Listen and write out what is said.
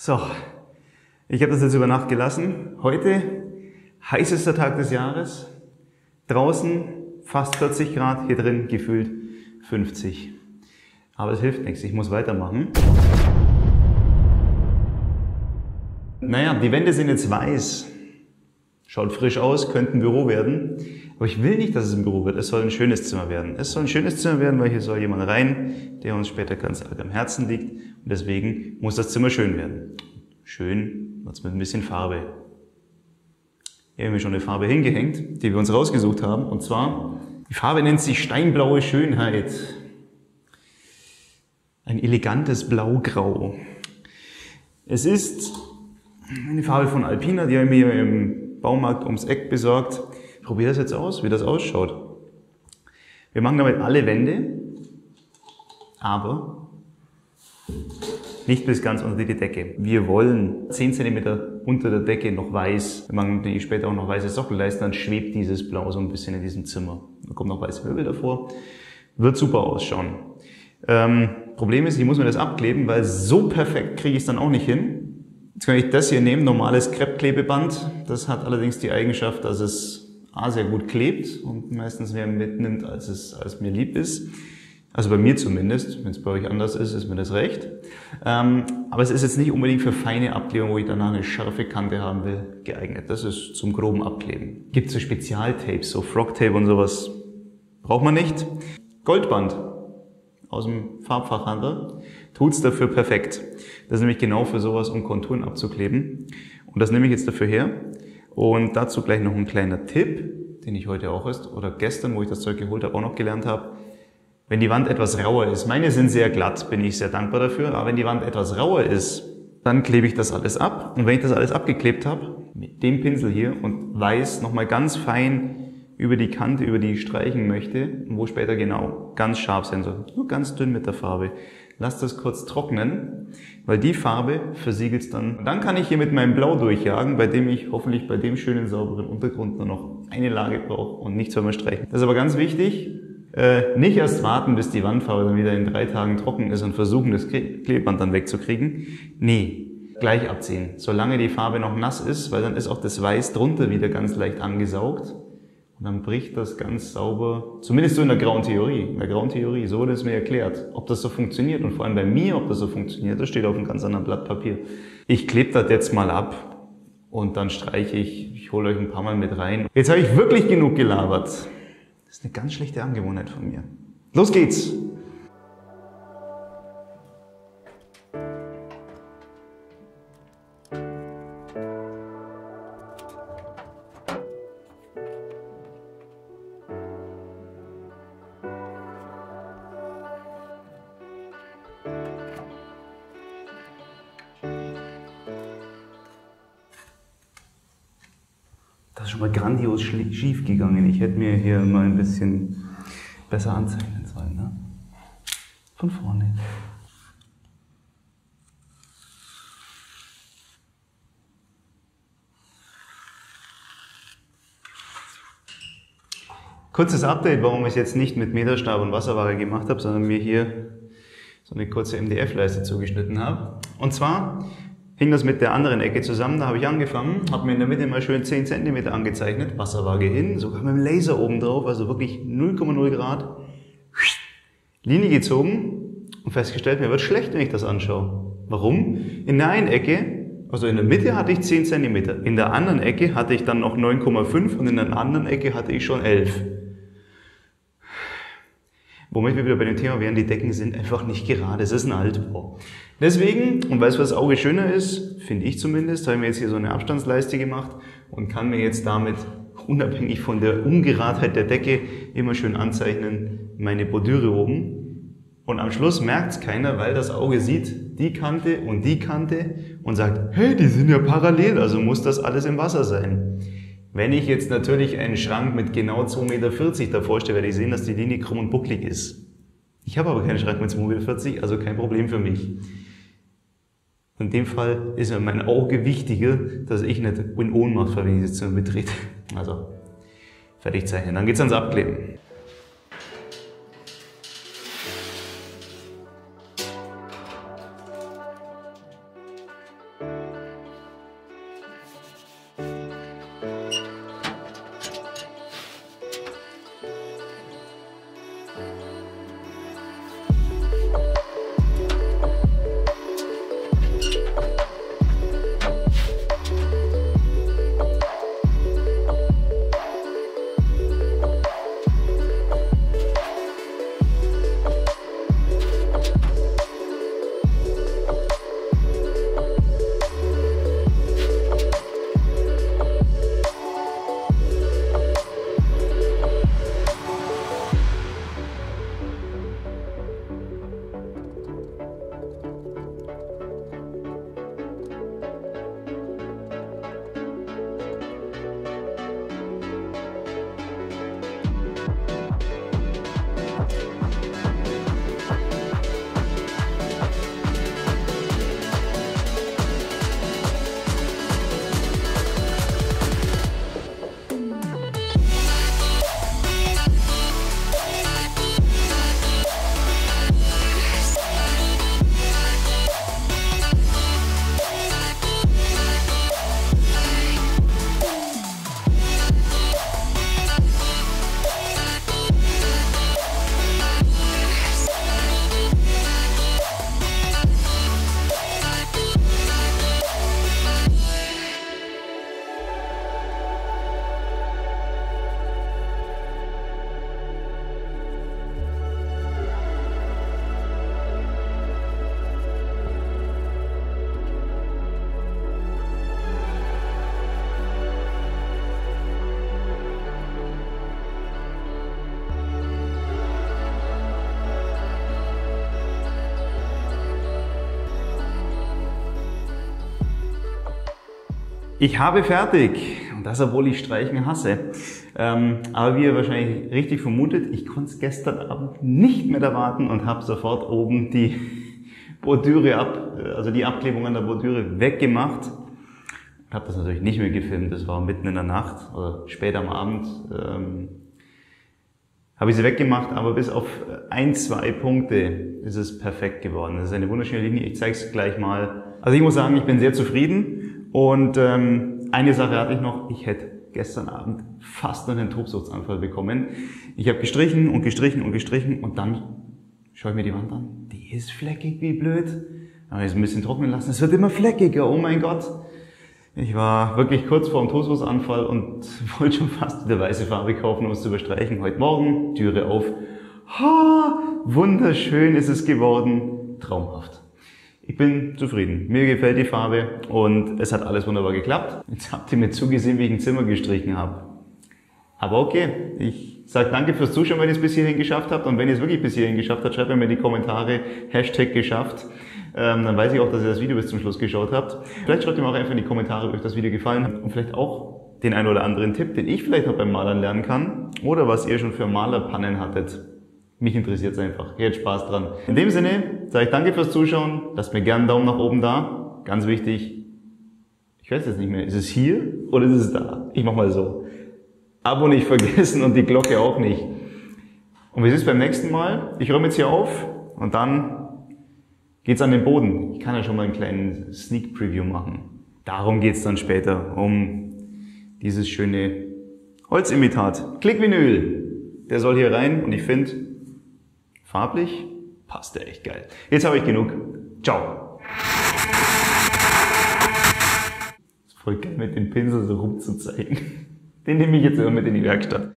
So, ich habe das jetzt über Nacht gelassen. Heute heißester Tag des Jahres. Draußen fast 40 Grad, hier drin gefühlt 50. Aber es hilft nichts, ich muss weitermachen. Naja, die Wände sind jetzt weiß. Schaut frisch aus, könnte ein Büro werden. Aber ich will nicht, dass es ein Büro wird. Es soll ein schönes Zimmer werden. Es soll ein schönes Zimmer werden, weil hier soll jemand rein, der uns später ganz arg am Herzen liegt. Und deswegen muss das Zimmer schön werden. Schön wird's mit ein bisschen Farbe. Hier haben wir schon eine Farbe hingehängt, die wir uns rausgesucht haben. Und zwar, die Farbe nennt sich Steinblaue Schönheit. Ein elegantes Blaugrau. Es ist eine Farbe von Alpina, die haben wir im Baumarkt ums Eck besorgt. Ich probiere das jetzt aus, wie das ausschaut. Wir machen damit alle Wände, aber nicht bis ganz unter die Decke. Wir wollen 10 cm unter der Decke noch weiß. Wenn man die später auch noch weiße Sockelleisten, dann schwebt dieses Blau so ein bisschen in diesem Zimmer. Da kommt noch weiße Möbel davor. Wird super ausschauen. Ähm, Problem ist, ich muss mir das abkleben, weil so perfekt kriege ich es dann auch nicht hin. Jetzt kann ich das hier nehmen, normales Kreppklebeband. Das hat allerdings die Eigenschaft, dass es A, sehr gut klebt und meistens mehr mitnimmt, als es als mir lieb ist. Also bei mir zumindest. Wenn es bei euch anders ist, ist mir das recht. Ähm, aber es ist jetzt nicht unbedingt für feine Abklebung, wo ich danach eine scharfe Kante haben will, geeignet. Das ist zum groben Abkleben. Gibt so Spezialtapes, so Frogtape und sowas. Braucht man nicht. Goldband aus dem Farbfachhandel tut's dafür perfekt. Das ist nämlich genau für sowas, um Konturen abzukleben. Und das nehme ich jetzt dafür her. Und dazu gleich noch ein kleiner Tipp, den ich heute auch erst oder gestern, wo ich das Zeug geholt habe, auch noch gelernt habe. Wenn die Wand etwas rauer ist, meine sind sehr glatt, bin ich sehr dankbar dafür, aber wenn die Wand etwas rauer ist, dann klebe ich das alles ab. Und wenn ich das alles abgeklebt habe, mit dem Pinsel hier und weiß nochmal ganz fein über die Kante, über die ich streichen möchte, wo später genau ganz scharf sein soll, nur ganz dünn mit der Farbe, Lass das kurz trocknen, weil die Farbe versiegelt es dann. dann kann ich hier mit meinem Blau durchjagen, bei dem ich hoffentlich bei dem schönen sauberen Untergrund nur noch eine Lage brauche und nicht zweimal streichen. Das ist aber ganz wichtig, äh, nicht erst warten, bis die Wandfarbe dann wieder in drei Tagen trocken ist und versuchen, das Klebeband dann wegzukriegen. Nee, gleich abziehen, solange die Farbe noch nass ist, weil dann ist auch das Weiß drunter wieder ganz leicht angesaugt und dann bricht das ganz sauber, zumindest so in der grauen Theorie, in der grauen Theorie, so wurde es mir erklärt. Ob das so funktioniert und vor allem bei mir, ob das so funktioniert, das steht auf einem ganz anderen Blatt Papier. Ich klebe das jetzt mal ab und dann streiche ich, ich hole euch ein paar Mal mit rein. Jetzt habe ich wirklich genug gelabert. Das ist eine ganz schlechte Angewohnheit von mir. Los geht's! Mal grandios schief gegangen. Ich hätte mir hier mal ein bisschen besser anzeichnen sollen. Ne? Von vorne. Kurzes Update, warum ich es jetzt nicht mit Meterstab und Wasserwaage gemacht habe, sondern mir hier so eine kurze MDF-Leiste zugeschnitten habe. Und zwar hing das mit der anderen Ecke zusammen. Da habe ich angefangen, habe mir in der Mitte mal schön 10 cm angezeichnet, Wasserwaage hin, sogar mit dem Laser oben drauf, also wirklich 0,0 Grad. Linie gezogen und festgestellt, mir wird schlecht, wenn ich das anschaue. Warum? In der einen Ecke, also in der Mitte hatte ich 10 cm, in der anderen Ecke hatte ich dann noch 9,5 und in der anderen Ecke hatte ich schon 11. Womit wir wieder bei dem Thema wären, die Decken sind einfach nicht gerade. Es ist ein Altbau. Deswegen, und weil es für das Auge schöner ist, finde ich zumindest, habe ich mir jetzt hier so eine Abstandsleiste gemacht und kann mir jetzt damit, unabhängig von der Ungeradheit der Decke, immer schön anzeichnen, meine Bordüre oben. Und am Schluss merkt es keiner, weil das Auge sieht die Kante und die Kante und sagt, hey, die sind ja parallel, also muss das alles im Wasser sein. Wenn ich jetzt natürlich einen Schrank mit genau 2,40 Meter davor stelle, werde ich sehen, dass die Linie krumm und bucklig ist. Ich habe aber keinen Schrank mit 2,40 Meter, also kein Problem für mich. In dem Fall ist mir mein Auge wichtiger, dass ich nicht in Ohnmacht falle, wenn ich jetzt mitrede. Also, fertig zeichnen. Dann geht's ans Abkleben. Ich habe fertig. Und das, obwohl ich Streichen hasse. Ähm, aber wie ihr wahrscheinlich richtig vermutet, ich konnte es gestern Abend nicht mehr erwarten und habe sofort oben die Bordüre ab, also die Abklebung an der Bordüre weggemacht. Ich habe das natürlich nicht mehr gefilmt, das war mitten in der Nacht oder spät am Abend. Ähm, habe ich sie weggemacht, aber bis auf ein, zwei Punkte ist es perfekt geworden. Das ist eine wunderschöne Linie. Ich zeige es gleich mal. Also ich muss sagen, ich bin sehr zufrieden. Und ähm, eine Sache hatte ich noch. Ich hätte gestern Abend fast einen Tobsuchtsanfall bekommen. Ich habe gestrichen und gestrichen und gestrichen und dann schaue ich mir die Wand an. Die ist fleckig wie blöd. Aber es ein bisschen trocknen lassen. Es wird immer fleckiger. Oh mein Gott. Ich war wirklich kurz vor dem Toastwurstanfall und wollte schon fast wieder weiße Farbe kaufen, um es zu überstreichen. Heute Morgen, Türe auf. Ha, wunderschön ist es geworden. Traumhaft. Ich bin zufrieden. Mir gefällt die Farbe und es hat alles wunderbar geklappt. Jetzt habt ihr mir zugesehen, wie ich ein Zimmer gestrichen habe. Aber okay, ich sage danke fürs Zuschauen, wenn ihr es bis hierhin geschafft habt. Und wenn ihr es wirklich bis hierhin geschafft habt, schreibt mir in die Kommentare Hashtag geschafft. Ähm, dann weiß ich auch, dass ihr das Video bis zum Schluss geschaut habt. Vielleicht schreibt ihr mir auch einfach in die Kommentare, ob euch das Video gefallen hat und vielleicht auch den einen oder anderen Tipp, den ich vielleicht noch beim Malern lernen kann oder was ihr schon für Malerpannen hattet. Mich interessiert es einfach. Ihr habt Spaß dran. In dem Sinne sage ich danke fürs Zuschauen. Lasst mir gerne einen Daumen nach oben da. Ganz wichtig. Ich weiß jetzt nicht mehr. Ist es hier oder ist es da? Ich mach mal so. Abo nicht vergessen und die Glocke auch nicht. Und wie ist es beim nächsten Mal? Ich räume jetzt hier auf und dann geht's an den Boden. Ich kann ja schon mal einen kleinen Sneak Preview machen. Darum geht's dann später, um dieses schöne Holzimitat. Klickvinyl. Der soll hier rein und ich finde, farblich passt der echt geil. Jetzt habe ich genug. Ciao. Ist voll geil mit dem Pinsel so rumzuzeigen. Den nehme ich jetzt immer mit in die Werkstatt.